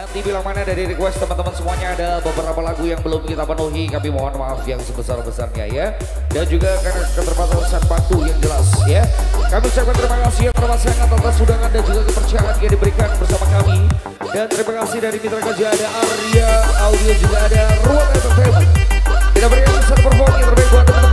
Nanti bilang mana dari request teman-teman semuanya ada beberapa lagu yang belum kita penuhi kami mohon maaf yang sebesar-besarnya ya. Dan juga karena keterbatasan waktu yang jelas ya. Kami ucapkan terima kasih yang terpasang atas sudah dan juga kepercayaan yang diberikan bersama kami. Dan terima kasih dari mitra kerja ada Arya Audio juga ada Ruang Entertainment. Kita berikan satu performa yang terbaik buat teman-teman.